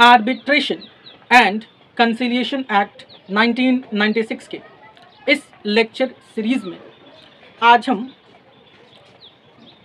Arbitration and conciliation act 1996 के इस lecture series में आज हम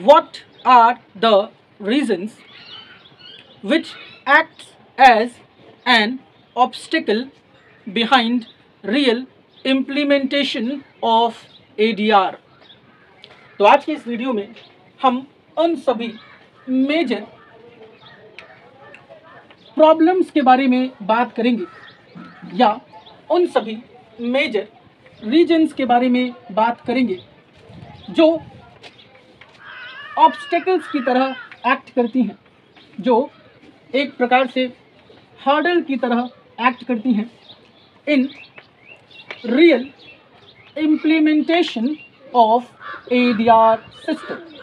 what are the reasons which acts as an obstacle behind real implementation of ADR. तो आज की इस वीडियो में हम उन सभी मेजर प्रॉब्लम्स के बारे में बात करेंगे, या उन सभी मेजर रीजन्स के बारे में बात करेंगे, जो ऑब्स्टेकल्स की तरह एक्ट करती हैं, जो एक प्रकार से हर्डल की तरह एक्ट करती हैं। In real implementation of ADR system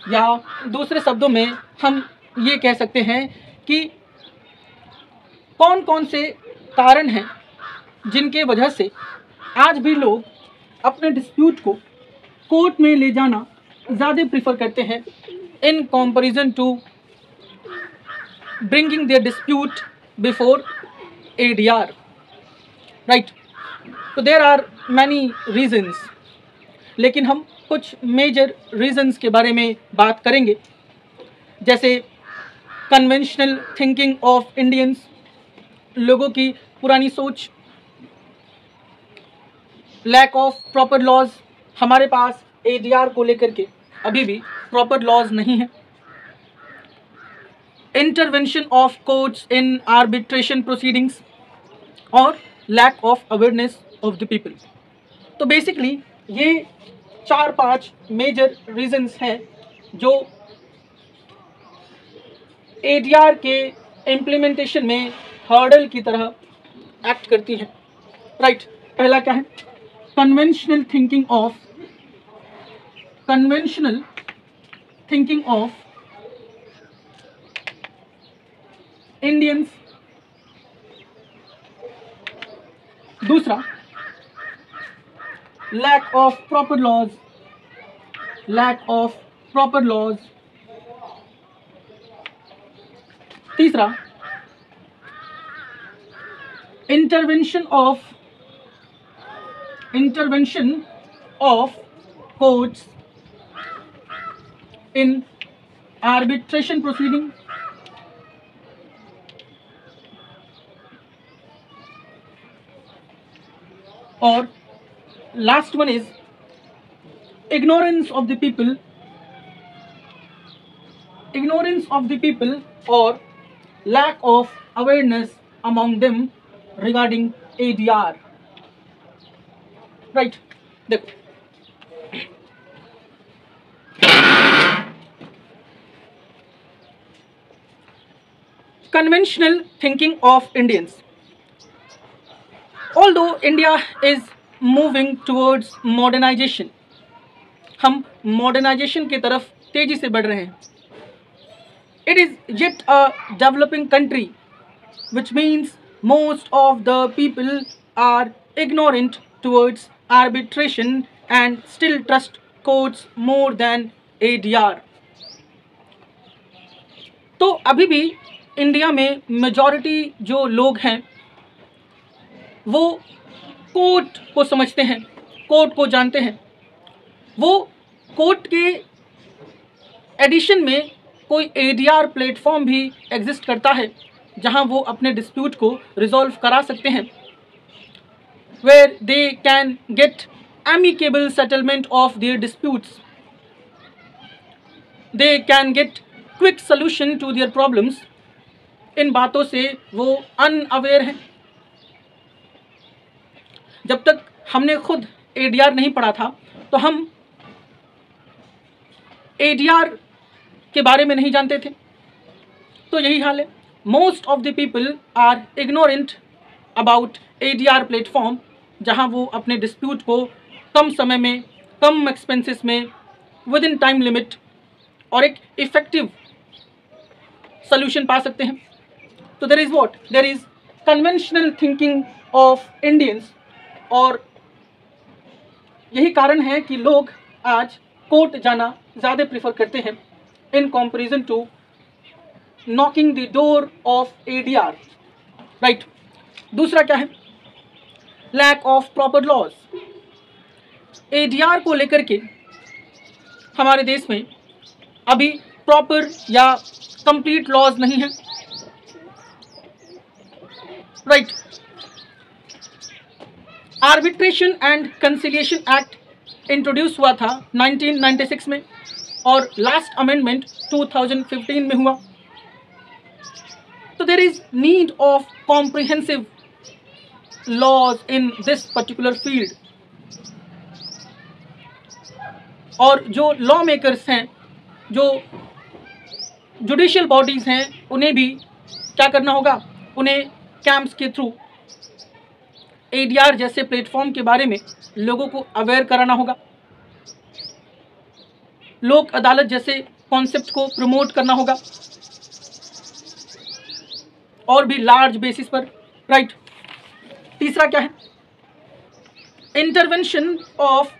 या दूसरे शब्दों में हम ये कह सकते हैं कि कौन कौन से कारण हैं जिनके वजह से आज भी लोग अपने डिस्प्यूट को कोर्ट में ले जाना ज़्यादा प्रीफर करते हैं in comparison to bringing their dispute before ADR right तो देर आर मैनी रीजन्स लेकिन हम कुछ मेजर रीजंस के बारे में बात करेंगे। जैसे कन्वेंशनल थिंकिंग ऑफ़ इंडियंस लोगों की पुरानी सोच लैक ऑफ़ प्रॉपर लॉज हमारे पास एडीआर को लेकर के अभी भी प्रॉपर लॉज नहीं है। Intervention of courts in arbitration proceedings और lack of awareness of the people तो बेसिकली ये चार पाँच मेजर रीजंस हैं जो एडीआर के इम्प्लीमेंटेशन में हर्डल की तरह एक्ट करती हैं। राइट पहला क्या है? Conventional thinking of conventional thinking of Indians दूसरा lack of proper laws lack of proper laws तीसरा intervention of intervention of courts in arbitration proceeding or last one is ignorance of the people. Ignorance of the people or lack of awareness among them regarding ADR right. The conventional thinking of Indians. Although India is moving towards modernisation हम modernisation की तरफ़ तेज़ी से बढ़ रहे हैं। It is yet a developing country which means most of the people are ignorant towards arbitration and still trust courts more than A D R तो अभी भी इंडिया में मेजॉरिटी जो लोग हैं, वो कोर्ट को समझते हैं, कोर्ट को जानते हैं। वो कोर्ट के एडिशन में कोई ए डी आर प्लेटफॉर्म भी एग्जिस्ट करता है, जहाँ वो अपने डिस्प्यूट को रिजॉल्व करा सकते हैं। Where they can get amicable settlement of their disputes they can get quick solution to their problems इन बातों से वो अनअवेयर हैं। जब तक हमने खुद एडीआर नहीं पढ़ा था तो हम एडीआर के बारे में नहीं जानते थे। तो यही हाल है। Most of the people are ignorant about ADR platform जहाँ वो अपने डिस्प्यूट को कम समय में, कम एक्सपेंसेस में विद इन टाइम लिमिट और एक इफ़ेक्टिव सोल्यूशन पा सकते हैं। तो there is what there is conventional thinking of Indians और यही कारण है कि लोग आज कोर्ट जाना ज़्यादा प्रेफर करते हैं in comparison to knocking the door of ADR right दूसरा क्या है? Lack of proper laws ADR को लेकर के हमारे देश में अभी प्रॉपर या कंप्लीट लॉज नहीं है। Right arbitration and conciliation act introduce हुआ था 1996 में और लास्ट अमेंडमेंट 2015 में हुआ। तो there is need of comprehensive laws in this particular field और जो लॉ मेकर्स हैं, जो जुडिशियल बॉडीज़ हैं, उन्हें भी क्या करना होगा? उन्हें कैंप्स के थ्रू एडीआर जैसे प्लेटफॉर्म के बारे में लोगों को अवेयर कराना होगा। लोक अदालत जैसे कॉन्सेप्ट को प्रमोट करना होगा। और भी लार्ज बेसिस पर। राइट तीसरा क्या है? Intervention of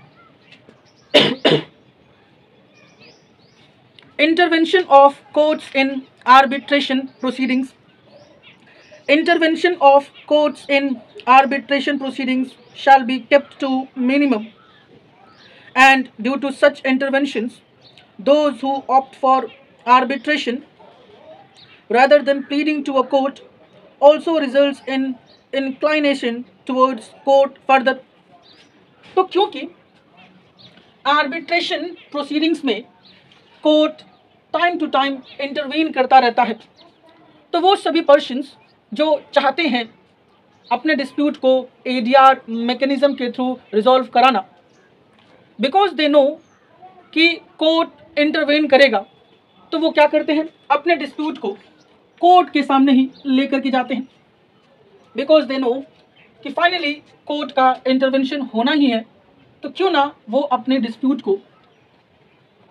intervention of courts in arbitration proceedings. intervention of courts in arbitration proceedings shall be kept to minimum and due to such interventions those who opt for arbitration rather than pleading to a court also results in inclination towards court further तो क्योंकि arbitration proceedings में court time to time intervene करता रहता है तो वो सभी persons जो चाहते हैं अपने डिस्प्यूट को एडीआर मैकेनिज्म के थ्रू रिजॉल्व कराना। बिकॉज़ दे नो कि कोर्ट इंटरवेन करेगा तो वो क्या करते हैं? अपने डिस्प्यूट को कोर्ट के सामने ही लेकर के जाते हैं। बिकॉज़ दे नो कि फाइनली कोर्ट का इंटरवेंशन होना ही है तो क्यों ना वो अपने डिस्प्यूट को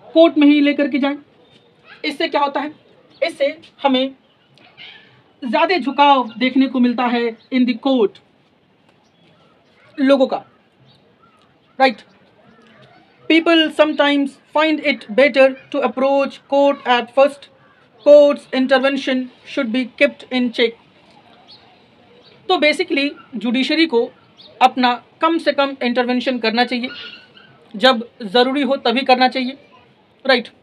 कोर्ट में ही लेकर के जाएँ। इससे क्या होता है? इससे हमें ज़्यादा झुकाव देखने को मिलता है इन द कोर्ट लोगों का। Right people sometimes find it better to approach court at first courts intervention should be kept in check तो बेसिकली जुडिशरी को अपना कम से कम इंटरवेंशन करना चाहिए। जब ज़रूरी हो तभी करना चाहिए। Right right.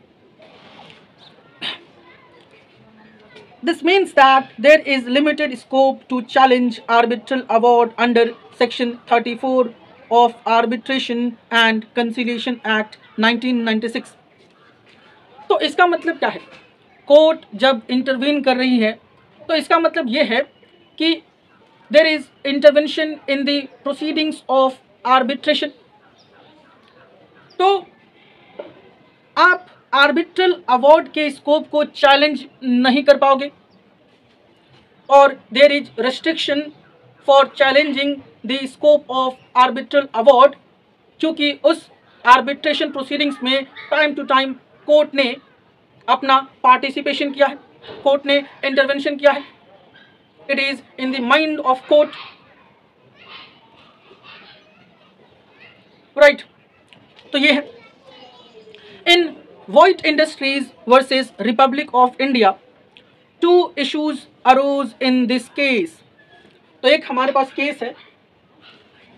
This means that there is limited scope to challenge arbitral award under Section 34 of Arbitration and Conciliation Act 1996. तो इसका मतलब क्या है कोर्ट जब इंटरवीन कर रही है तो इसका मतलब ये है कि there is intervention in the proceedings of arbitration तो आप आर्बिट्रल अवार्ड के स्कोप को चैलेंज नहीं कर पाओगे। और there is restriction for challenging the scope of arbitral award क्योंकि उस आर्बिट्रेशन प्रोसीडिंग्स में टाइम टू टाइम कोर्ट ने अपना पार्टिसिपेशन किया है कोर्ट ने इंटरवेंशन किया है। It is in the mind of court right तो ये है। White Industries versus Republic of India two issues arose in this case तो एक हमारे पास केस है।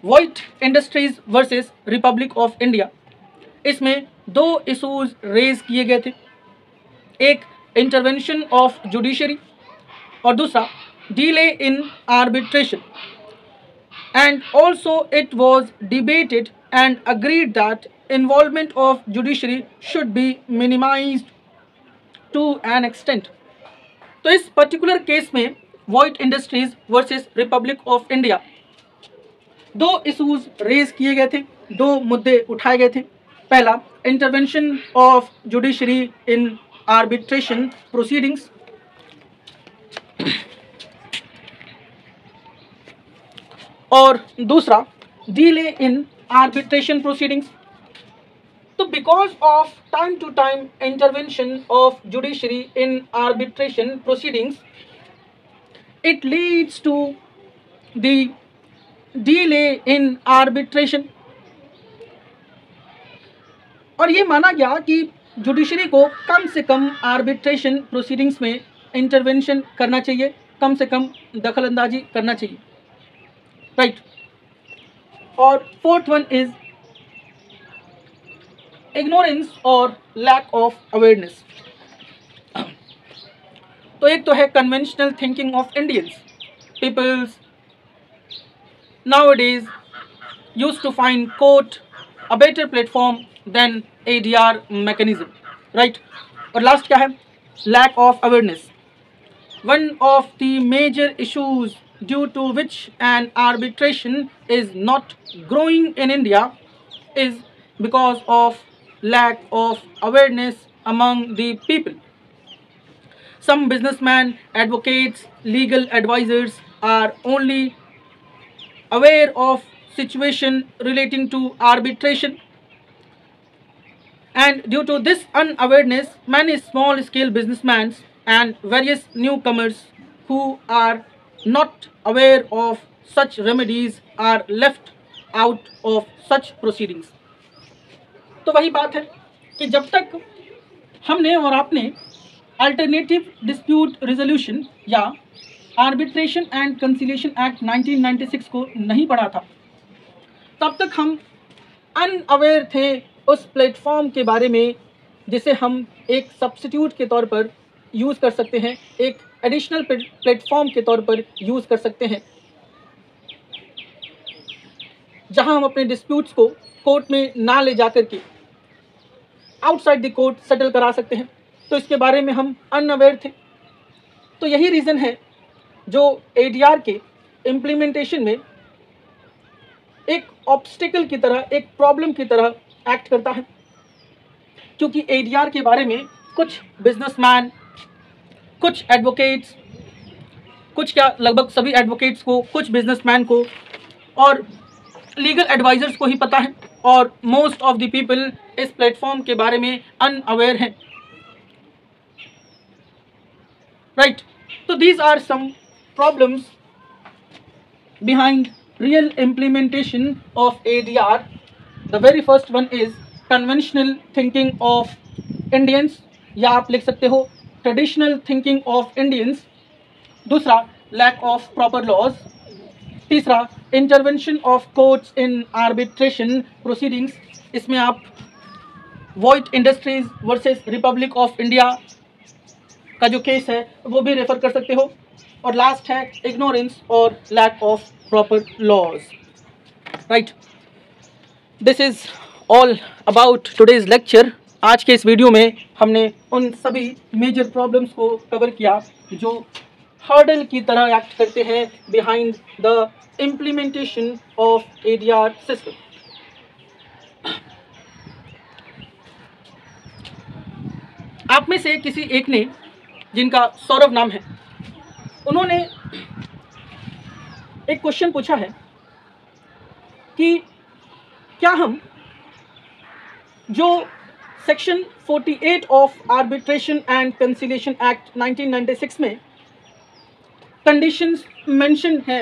White Industries versus Republic of India इसमें दो इशूज रेज किए गए थे। एक इंटरवेंशन ऑफ़ जुडिशरी और दूसरा delay in arbitration and also it was debated and agreed that involvement of judiciary should be minimized to an extent. तो इस पर्टिकुलर केस में White Industries versus Republic of India दो issues raise किए गए थे, दो मुद्दे उठाए गए थे। पहला intervention of judiciary in arbitration proceedings और दूसरा डिले इन आर्बिट्रेशन प्रोसीडिंग्स तो because of time to time intervention of judiciary in arbitration proceedings it leads to delay in arbitration और ये माना गया कि जुडिशरी को कम से कम आर्बिट्रेशन प्रोसीडिंग्स में इंटरवेंशन करना चाहिए, कम से कम दखलंदाजी करना चाहिए राइट right. और फोर्थ वन इज़ इग्नोरेंस और लैक ऑफ़ अवेयरनेस तो एक तो है conventional thinking of Indians peoples nowadays use to find court a better platform than A D R mechanism right और लास्ट क्या है? Lack of awareness one of the major issues due to which an arbitration is not growing in India is because of lack of awareness among the people. Some businessmen, advocates, legal advisors are only aware of situation relating to arbitration and due to this unawareness many small scale businessmen and various newcomers who are not aware of such remedies are left out of such proceedings तो वही बात है कि जब तक हमने और आपने अल्टरनेटिव डिस्प्यूट रिजोल्यूशन या आर्बिट्रेशन एंड कंसिलेशन एक्ट 1996 को नहीं पढ़ा था, तब तक हम अनअवेयर थे उस प्लेटफॉर्म के बारे में जिसे हम एक सब्सिट्यूट के तौर पर यूज़ कर सकते हैं, एक एडिशनल प्लेटफॉर्म के तौर पर यूज़ कर सकते हैं, जहाँ हम अपने डिस्प्यूट्स को कोर्ट में ना ले जाकर के आउटसाइड द कोर्ट सेटल करा सकते हैं। तो इसके बारे में हम अनअवेयर थे। तो यही रीज़न है जो एडीआर के इम्प्लीमेंटेशन में एक ऑब्स्टिकल की तरह, एक प्रॉब्लम की तरह एक्ट करता है। क्योंकि एडीआर के बारे में कुछ बिजनेसमैन कुछ एडवोकेट्स कुछ क्या लगभग सभी एडवोकेट्स को, कुछ बिजनेसमैन को और लीगल एडवाइजर्स को ही पता है। और मोस्ट ऑफ़ द पीपल इस प्लेटफॉर्म के बारे में अनअवेयर हैं। राइट तो these are some problems behind real implementation of A D R the very first one is conventional thinking of Indians या आप लिख सकते हो ट्रेडिशनल थिंकिंग ऑफ़ इंडियंस दूसरा लैक ऑफ़ प्रॉपर लॉज तीसरा intervention of courts in arbitration proceedings इसमें आप White Industries versus Republic of India का जो केस है, वो भी रेफर कर सकते हो। और लास्ट है इग्नोरेंस और lack of proper laws right this is all about today's lecture आज के इस वीडियो में हमने उन सभी मेजर प्रॉब्लम्स को कवर किया जो हर्डल की तरह एक्ट करते हैं behind the implementation of ADR system आप में से किसी एक ने, जिनका सौरभ नाम है, उन्होंने एक क्वेश्चन पूछा है कि क्या हम जो section 48 of arbitration and conciliation act 1996 में कंडीशंस मेंशन है।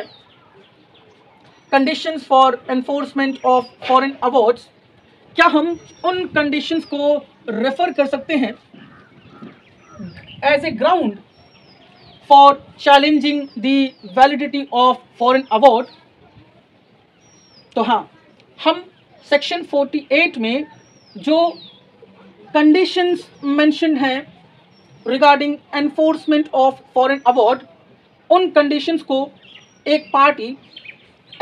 Conditions for enforcement of foreign awards क्या हम उन कंडीशंस को रेफर कर सकते हैं? As a ground for challenging the validity of foreign award तो हाँ हम सेक्शन 48 में जो कंडीशंस मेंशन हैं regarding enforcement of foreign award उन कंडीशंस को एक party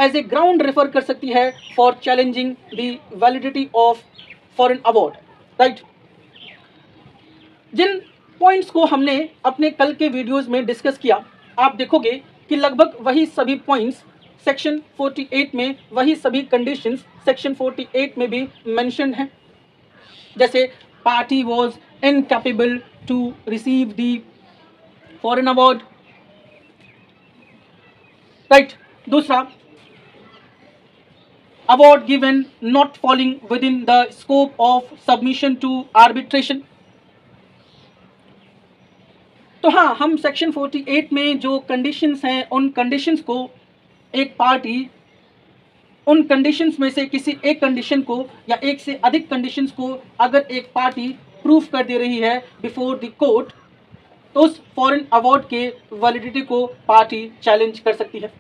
as a ground refer कर सकती है for challenging the validity of foreign award right Jin points को हमने अपने कल के वीडियोस में डिस्कस किया, आप देखोगे कि लगभग वही सभी पॉइंट्स सेक्शन 48 में, वही सभी कंडीशंस सेक्शन 48 में भी मेंशन हैं। जैसे party was incapable to receive the foreign award right दूसरा award award given not falling within the scope of submission to arbitration. तो हाँ हम सेक्शन 48 में जो कंडीशंस हैं, उन कंडीशंस को एक पार्टी उन कंडीशंस में से किसी एक कंडीशन को या एक से अधिक कंडीशंस को अगर एक पार्टी प्रूफ कर दे रही है बिफोर द कोर्ट तो उस फॉरेन अवार्ड के वैलिडिटी को पार्टी चैलेंज कर सकती है।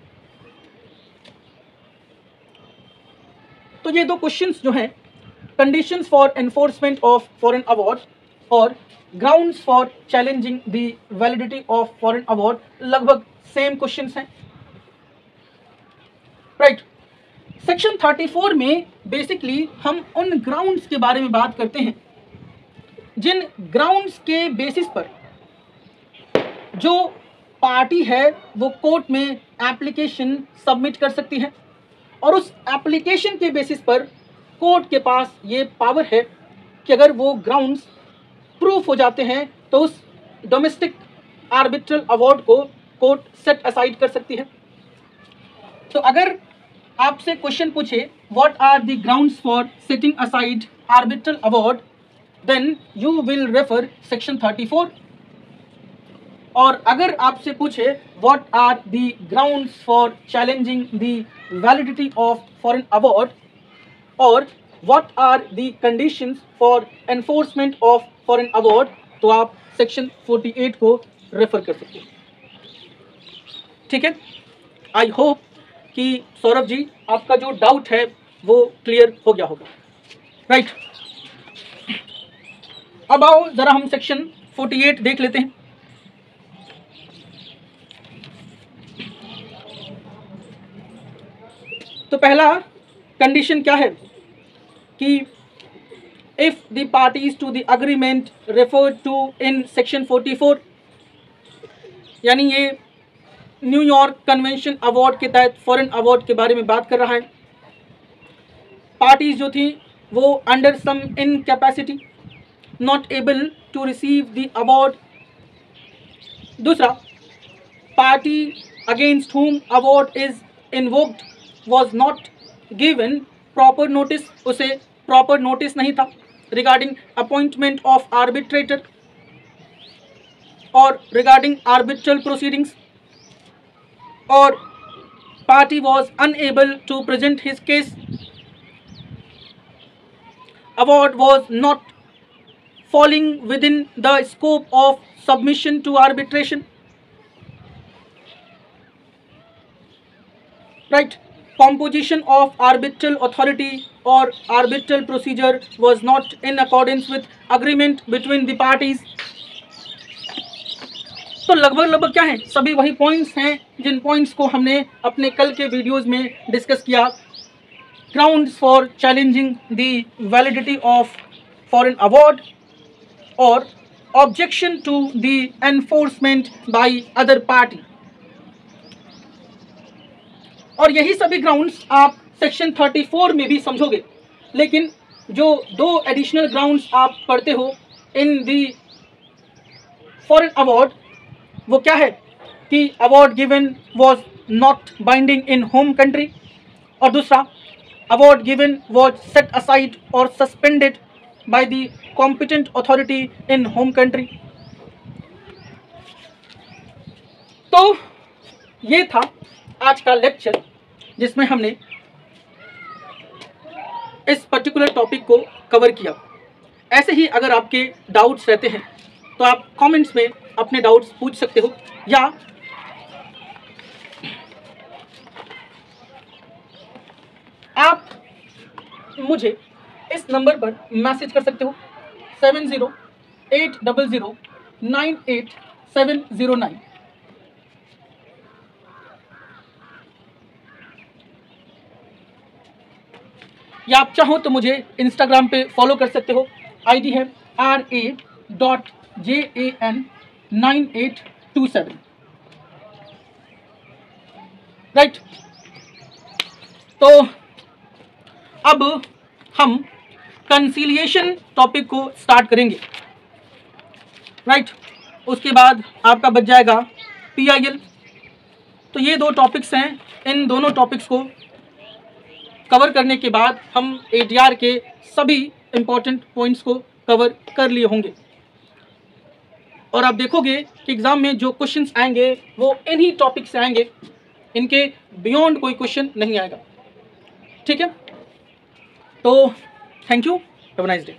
तो ये दो क्वेश्चंस जो हैं conditions for enforcement of foreign award और grounds for challenging the validity of foreign award लगभग सेम क्वेश्चंस हैं। राइट सेक्शन 34 में बेसिकली हम उन ग्राउंड्स के बारे में बात करते हैं, जिन ग्राउंड्स के बेसिस पर जो पार्टी है, वो कोर्ट में एप्लीकेशन सबमिट कर सकती है। और उस एप्लीकेशन के बेसिस पर कोर्ट के पास ये पावर है कि अगर वो ग्राउंड्स प्रूफ हो जाते हैं तो उस डोमेस्टिक आर्बिट्रल अवार्ड को कोर्ट सेट असाइड कर सकती है। तो अगर आपसे क्वेश्चन पूछे what are the grounds for setting aside arbitral award then you will refer section 34 और अगर आपसे पूछे what are the grounds for challenging the validity of foreign award और what are the conditions for enforcement of foreign award तो आप section 48 को refer कर सकते हैं। ठीक है? आई होप कि सौरभ जी, आपका जो डाउट है, वो क्लियर हो गया होगा। Right right. अब आओ, ज़रा हम सेक्शन 48 देख लेते हैं। तो पहला कंडीशन क्या है? कि if the parties to the agreement refer to in section 44 यानी ये न्यूयॉर्क कन्वेंशन अवार्ड के तहत फॉरेन अवार्ड के बारे में बात कर रहा है। पार्टीज़ जो थी, वो under some incapacity not able to receive the award दूसरा party against whom award is invoked was not given proper notice उसे प्रॉपर नोटिस नहीं था रिगार्डिंग अपॉइंटमेंट ऑफ़ आर्बिट्रेटर और रिगार्डिंग आर्बिट्रल प्रोसीडिंग्स और party was unable to present his case award was not falling within the scope of submission to arbitration. Right. Composition of arbitral authority or arbitral procedure was not in accordance with agreement between the parties. तो लगभग लगभग क्या है? सभी वही points हैं जिन points को हमने अपने कल के वीडियोस में डिस्कस किया। Grounds for challenging the validity of foreign award और objection to the enforcement by other party और यही सभी ग्राउंड्स आप सेक्शन 34 में भी समझोगे। लेकिन जो दो एडिशनल ग्राउंड्स आप पढ़ते हो इन दी फॉरेन अवार्ड वो क्या है कि award given was not binding in home country और दूसरा award given was set aside और suspended by the competent authority in home country तो ये था आज का लेक्चर जिसमें हमने इस पर्टिकुलर टॉपिक को कवर किया। ऐसे ही अगर आपके डाउट्स रहते हैं तो आप कमेंट्स में अपने डाउट्स पूछ सकते हो, या आप मुझे इस नंबर पर मैसेज कर सकते हो seven zero eight double zero nine eight seven zero nine या आप चाहो तो मुझे इंस्टाग्राम पे फॉलो कर सकते हो। आईडी है R A dot J A N nine eight two seven right तो अब हम कंसीलिएशन टॉपिक को स्टार्ट करेंगे। Right right. उसके बाद आपका बच जाएगा पी आई एल तो ये दो टॉपिक्स हैं। इन दोनों टॉपिक्स को कवर करने के बाद हम एटीआर के सभी इंपॉर्टेंट पॉइंट्स को कवर कर लिए होंगे। और आप देखोगे कि एग्ज़ाम में जो क्वेश्चंस आएँगे, वो इन्हीं टॉपिक से आएँगे। इनके बियॉन्ड कोई क्वेश्चन नहीं आएगा। ठीक है? तो thank you have nice day